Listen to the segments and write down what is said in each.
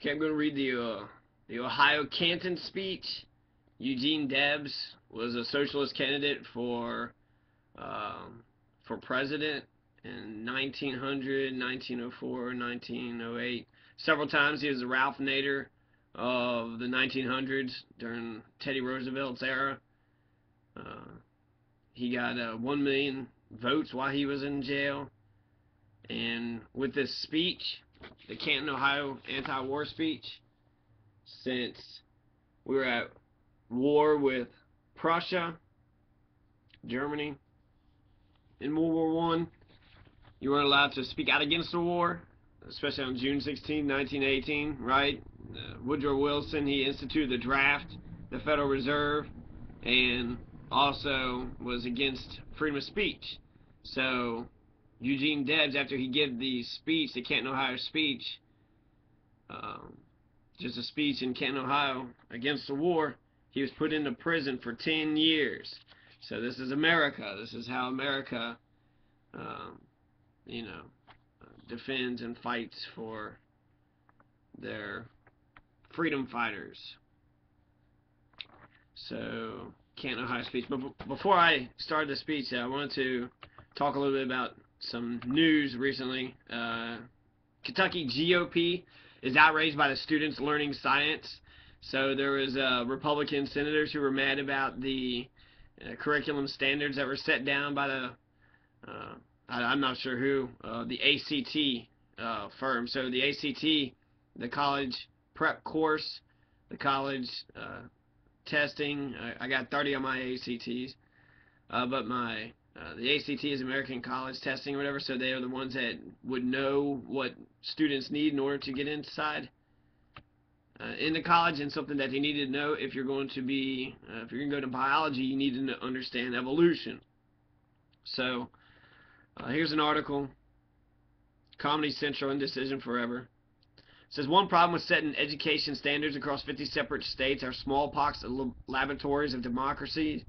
Okay, I'm going to read the uh, the Ohio Canton speech. Eugene Debs was a socialist candidate for um, for president in 1900, 1904, 1908. Several times he was the Ralph Nader of the 1900s during Teddy Roosevelt's era. Uh, he got uh, 1 million votes while he was in jail. And with this speech, the Canton, Ohio anti-war speech since we were at war with Prussia, Germany, in World War One. You weren't allowed to speak out against the war, especially on June 16, 1918, right? Uh, Woodrow Wilson, he instituted the draft, the Federal Reserve, and also was against freedom of speech. So Eugene Debs, after he gave the speech, the Canton, Ohio speech, um, just a speech in Canton, Ohio against the war, he was put into prison for 10 years. So this is America. This is how America, um, you know, defends and fights for their freedom fighters. So, Canton, Ohio speech. But before I start the speech, I wanted to talk a little bit about some news recently. Uh, Kentucky GOP is outraged by the students learning science. So there was uh, Republican senators who were mad about the uh, curriculum standards that were set down by the uh, I, am not sure who uh, the ACT uh, firm. So the ACT, the college prep course, the college uh, testing. I, I, got 30 on my ACTs, but my uh, the ACT is American College Testing or whatever, so they are the ones that would know what students need in order to get inside uh, into college and something that they needed to know if you're going to be, uh, if you're going to go to biology, you need to understand evolution. So, uh, here's an article, Comedy Central Indecision Forever. It says one problem with setting education standards across 50 separate states are smallpox laboratories of democracy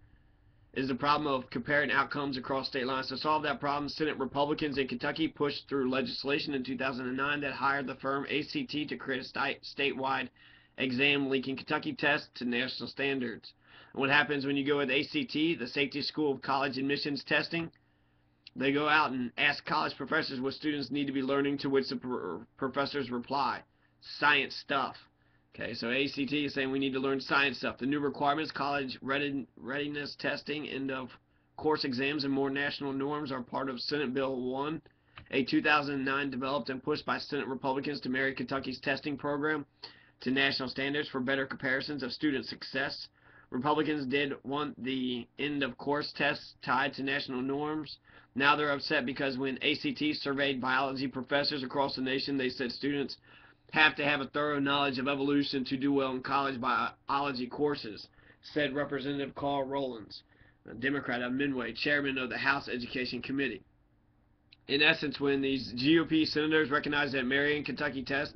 is the problem of comparing outcomes across state lines. To solve that problem, Senate Republicans in Kentucky pushed through legislation in 2009 that hired the firm ACT to create a statewide exam linking Kentucky tests to national standards. And what happens when you go with ACT, the Safety School of College Admissions Testing? They go out and ask college professors what students need to be learning, to which the professors reply, science stuff. Okay, so ACT is saying we need to learn science stuff. The new requirements, college readiness testing, end of course exams, and more national norms are part of Senate Bill 1, a 2009 developed and pushed by Senate Republicans to marry Kentucky's testing program to national standards for better comparisons of student success. Republicans did want the end of course tests tied to national norms. Now they're upset because when ACT surveyed biology professors across the nation, they said students have to have a thorough knowledge of evolution to do well in college biology courses, said Representative Carl Rollins, a Democrat of Midway, chairman of the House Education Committee. In essence, when these GOP senators recognized that marrying Kentucky test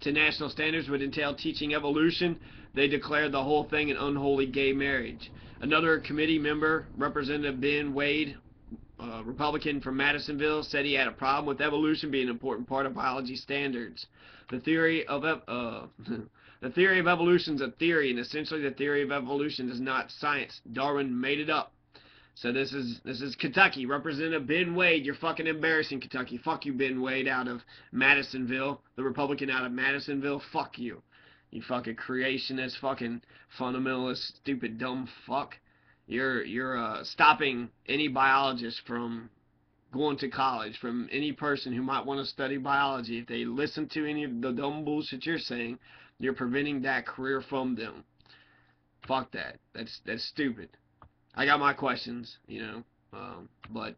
to national standards would entail teaching evolution, they declared the whole thing an unholy gay marriage. Another committee member, Representative Ben Waide, uh, Republican from Madisonville, said he had a problem with evolution being an important part of biology standards. The theory of uh, the theory of evolution is a theory, and essentially the theory of evolution is not science. Darwin made it up. So this is this is Kentucky. Representative Ben Waide, you're fucking embarrassing Kentucky. Fuck you, Ben Waide, out of Madisonville, the Republican out of Madisonville. Fuck you, you fucking creationist, fucking fundamentalist, stupid, dumb fuck. You're you're uh, stopping any biologist from going to college, from any person who might want to study biology. If they listen to any of the dumb bullshit you're saying, you're preventing that career from them. Fuck that. That's that's stupid. I got my questions, you know, um, but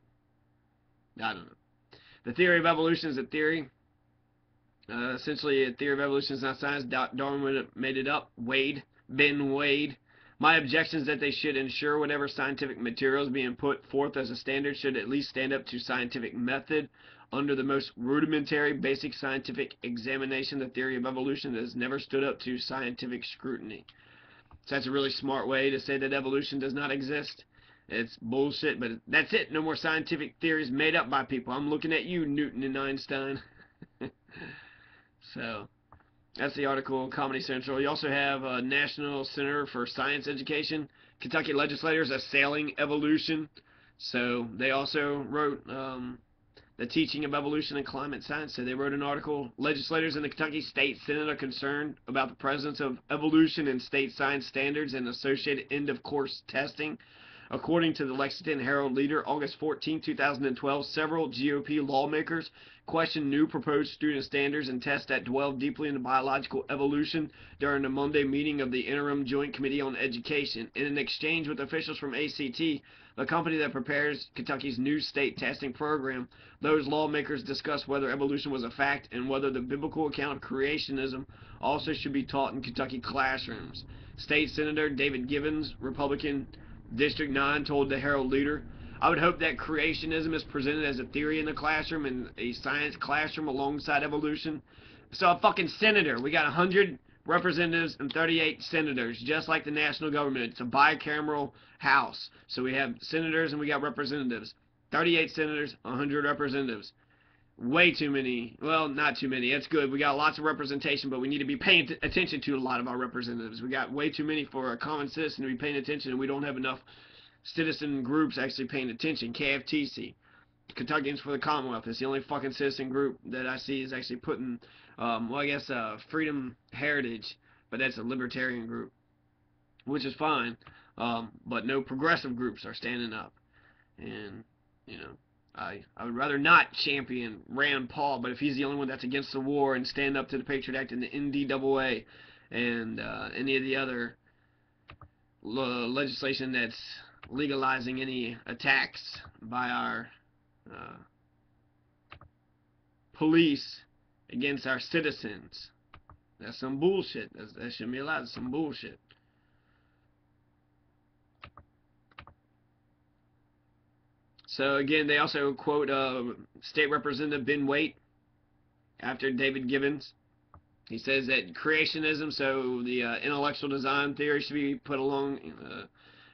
I don't know. The theory of evolution is a theory. Uh, essentially, a theory of evolution is not science. Darwin made it up. Waide, Ben Waide, my objection is that they should ensure whatever scientific materials being put forth as a standard should at least stand up to scientific method. Under the most rudimentary basic scientific examination, the theory of evolution has never stood up to scientific scrutiny. So that's a really smart way to say that evolution does not exist. It's bullshit, but that's it. No more scientific theories made up by people. I'm looking at you, Newton and Einstein. so, That's the article, Comedy Central. You also have uh, National Center for Science Education. Kentucky legislators assailing evolution. So they also wrote um, the teaching of evolution and climate science. So they wrote an article. Legislators in the Kentucky State Senate are concerned about the presence of evolution in state science standards and associated end of course testing. According to the Lexington Herald Leader, August 14, 2012, several GOP lawmakers questioned new proposed student standards and tests that delve deeply into biological evolution during a Monday meeting of the Interim Joint Committee on Education. In an exchange with officials from ACT, the company that prepares Kentucky's new state testing program, those lawmakers discussed whether evolution was a fact and whether the biblical account of creationism also should be taught in Kentucky classrooms. State Senator David Givens, Republican District 9 told the Herald Leader, I would hope that creationism is presented as a theory in the classroom and a science classroom alongside evolution. So a fucking senator, we got 100 representatives and 38 senators, just like the national government. It's a bicameral house. So we have senators and we got representatives. 38 senators, 100 representatives. Way too many. Well, not too many. That's good. We got lots of representation, but we need to be paying attention to a lot of our representatives. We got way too many for a common citizen to be paying attention, and we don't have enough citizen groups actually paying attention. KFTC, Kentuckians for the Commonwealth. It's the only fucking citizen group that I see is actually putting, um, well, I guess, uh, Freedom Heritage, but that's a libertarian group, which is fine. Um, but no progressive groups are standing up, and you know. I, I would rather not champion Rand Paul, but if he's the only one that's against the war and stand up to the Patriot Act and the NDAA and uh, any of the other legislation that's legalizing any attacks by our uh, police against our citizens, that's some bullshit. That's, that shouldn't be allowed. Some bullshit. So again, they also quote uh, State Representative Ben Waite after David Givens. He says that creationism, so the uh, intellectual design theory, should be put along uh,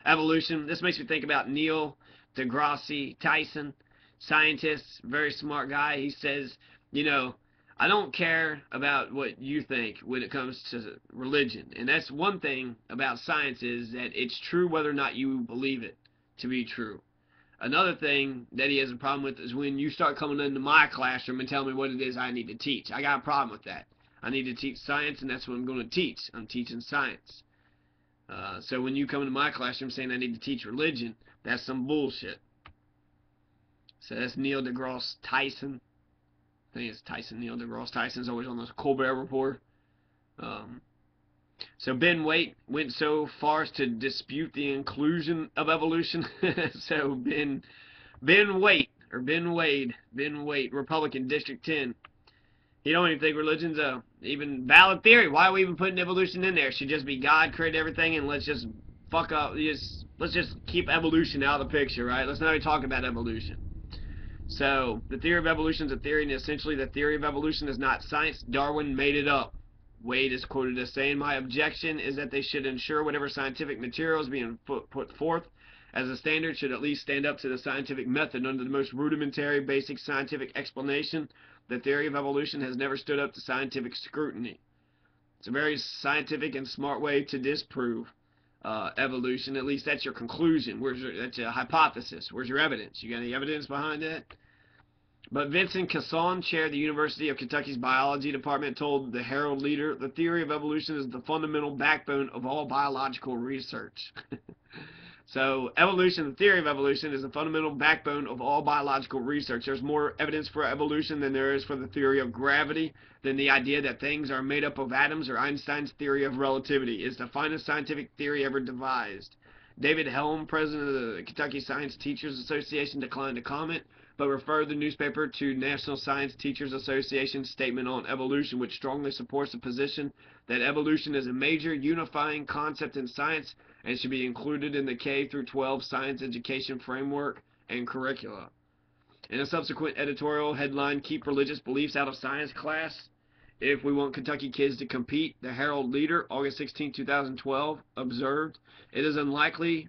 evolution. This makes me think about Neil deGrasse Tyson, scientist, very smart guy. He says, you know, I don't care about what you think when it comes to religion. And that's one thing about science is that it's true whether or not you believe it to be true. Another thing that he has a problem with is when you start coming into my classroom and tell me what it is I need to teach. I got a problem with that. I need to teach science, and that's what I'm going to teach. I'm teaching science. Uh, so when you come into my classroom saying I need to teach religion, that's some bullshit. So that's Neil deGrasse Tyson. I think it's Tyson, Neil deGrasse Tyson's always on the Colbert Report. Um, so Ben Waite went so far as to dispute the inclusion of evolution. so Ben Ben Waite or Ben Waide, Ben Waite, Republican District 10. He don't even think religion's a even valid theory. Why are we even putting evolution in there? It should just be God created everything and let's just fuck up just let's just keep evolution out of the picture, right? Let's not even talk about evolution. So the theory of evolution is a theory and essentially the theory of evolution is not science. Darwin made it up. Waide is quoted as saying, My objection is that they should ensure whatever scientific material is being put, put forth as a standard should at least stand up to the scientific method under the most rudimentary basic scientific explanation. The theory of evolution has never stood up to scientific scrutiny. It's a very scientific and smart way to disprove uh, evolution. At least that's your conclusion. Where's your, that's a hypothesis. Where's your evidence? You got any evidence behind that? But Vincent Cassone, chair of the University of Kentucky's biology department, told the Herald Leader, the theory of evolution is the fundamental backbone of all biological research. so evolution, the theory of evolution, is the fundamental backbone of all biological research. There's more evidence for evolution than there is for the theory of gravity, than the idea that things are made up of atoms or Einstein's theory of relativity. It's the finest scientific theory ever devised. David Helm, president of the Kentucky Science Teachers Association, declined to comment but referred the newspaper to National Science Teachers Association's statement on evolution, which strongly supports the position that evolution is a major unifying concept in science and should be included in the K through 12 science education framework and curricula. In a subsequent editorial headline, Keep Religious Beliefs Out of Science Class, if we want Kentucky kids to compete, the Herald Leader, August 16, 2012, observed, it is unlikely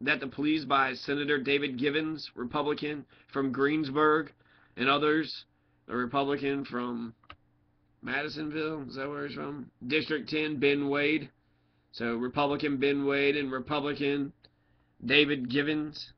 that the pleas by Senator David Givens, Republican from Greensburg, and others, a Republican from Madisonville, is that where he's from? District 10, Ben Waide. So Republican Ben Waide and Republican David Givens.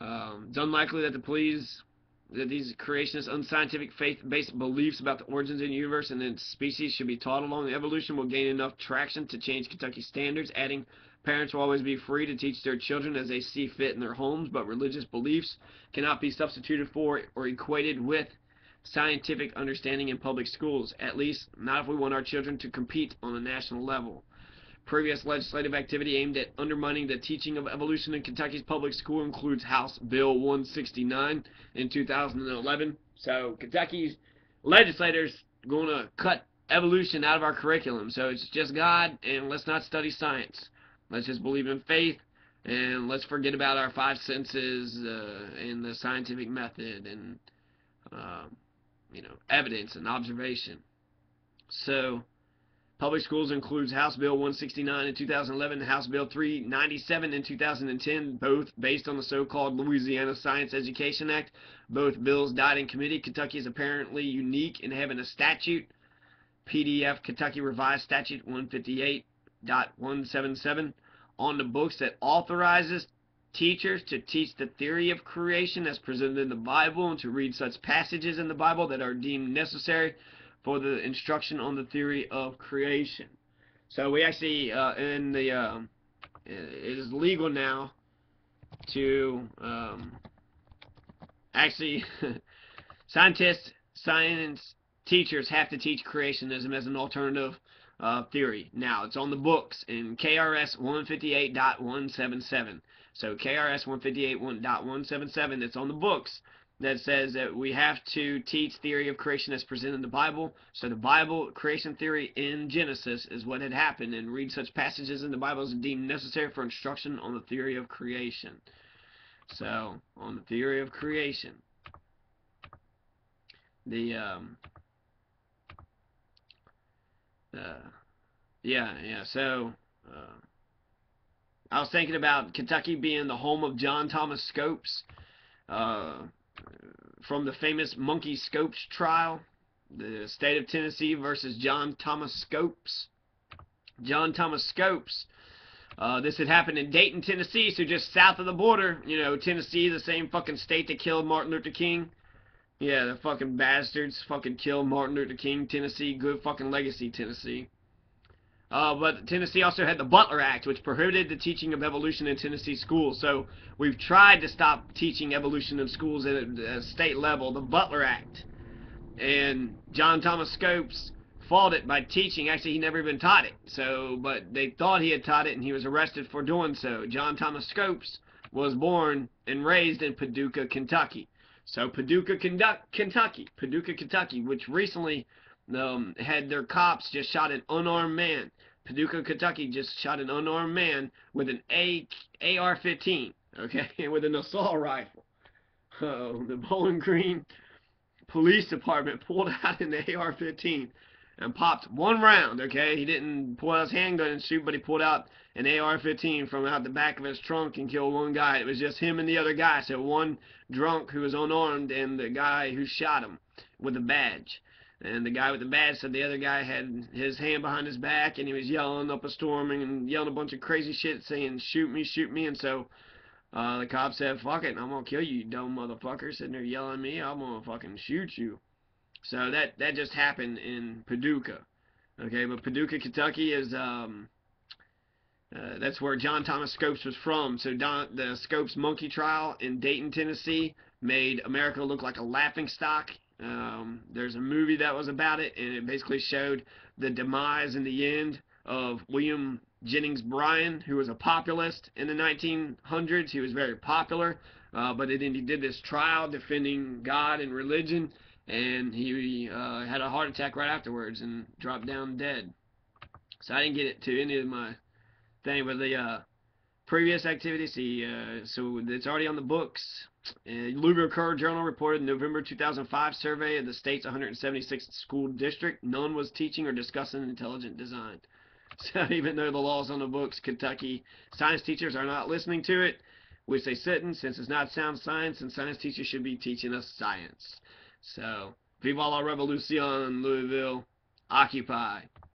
Um, it's unlikely that the police that these creationist, unscientific, faith-based beliefs about the origins of the universe and its species should be taught along the evolution will gain enough traction to change Kentucky standards, adding parents will always be free to teach their children as they see fit in their homes, but religious beliefs cannot be substituted for or equated with scientific understanding in public schools, at least not if we want our children to compete on a national level. Previous legislative activity aimed at undermining the teaching of evolution in Kentucky's public school includes House Bill 169 in 2011. So Kentucky's legislators going to cut evolution out of our curriculum. So it's just God, and let's not study science. Let's just believe in faith, and let's forget about our five senses uh, and the scientific method and uh, you know evidence and observation. So Public schools includes House Bill 169 in 2011 and House Bill 397 in 2010, both based on the so-called Louisiana Science Education Act. Both bills died in committee. Kentucky is apparently unique in having a statute, PDF Kentucky Revised Statute 158.177, on the books that authorizes teachers to teach the theory of creation as presented in the Bible and to read such passages in the Bible that are deemed necessary for the instruction on the theory of creation. So we actually, uh, in the, um, it is legal now to um, actually, scientists, science teachers have to teach creationism as an alternative uh, theory. Now, it's on the books in KRS 158.177. So KRS 158.177, it's on the books that says that we have to teach theory of creation as presented in the Bible. So the Bible creation theory in Genesis is what had happened, and read such passages in the Bible as deemed necessary for instruction on the theory of creation. So on the theory of creation, the um, uh, yeah, yeah. So uh, I was thinking about Kentucky being the home of John Thomas Scopes. Uh, from the famous Monkey Scopes trial, the state of Tennessee versus John Thomas Scopes. John Thomas Scopes. Uh, this had happened in Dayton, Tennessee, so just south of the border. You know, Tennessee, the same fucking state that killed Martin Luther King. Yeah, the fucking bastards fucking killed Martin Luther King, Tennessee. Good fucking legacy, Tennessee. Uh, but Tennessee also had the Butler Act, which prohibited the teaching of evolution in Tennessee schools. So we've tried to stop teaching evolution in schools at a state level, the Butler Act. And John Thomas Scopes fought it by teaching. Actually, he never even taught it. So, but they thought he had taught it, and he was arrested for doing so. John Thomas Scopes was born and raised in Paducah, Kentucky. So Paducah, Kentucky, Paducah, Kentucky, which recently um, had their cops just shot an unarmed man. Paducah, Kentucky just shot an unarmed man with an A AR-15, okay, with an assault rifle. Uh, the Bowling Green Police Department pulled out an AR-15 and popped one round, okay? He didn't pull out his handgun and shoot, but he pulled out an AR-15 from out the back of his trunk and killed one guy. It was just him and the other guy, so one drunk who was unarmed and the guy who shot him with a badge. And the guy with the badge said the other guy had his hand behind his back and he was yelling up a storm and yelling a bunch of crazy shit saying, shoot me, shoot me. And so uh, the cop said, fuck it, I'm to kill you, you dumb motherfucker. Sitting there yelling at me, I'm to fucking shoot you. So that, that just happened in Paducah. Okay, but Paducah, Kentucky is, um, uh, that's where John Thomas Scopes was from. So Don, the Scopes monkey trial in Dayton, Tennessee made America look like a laughing stock um, there's a movie that was about it, and it basically showed the demise in the end of William Jennings Bryan, who was a populist in the 1900s. He was very popular, uh, but then he did this trial defending God and religion, and he uh, had a heart attack right afterwards and dropped down dead. So I didn't get it to any of my thing, but the uh, previous activities, uh, so it's already on the books. Uh, Louisville Courier Journal reported November 2005 survey of the state's 176th school district, none was teaching or discussing intelligent design. So even though the law's on the books, Kentucky science teachers are not listening to it, which they shouldn't, since it's not sound science, and science teachers should be teaching us science. So, viva la revolution, Louisville. Occupy.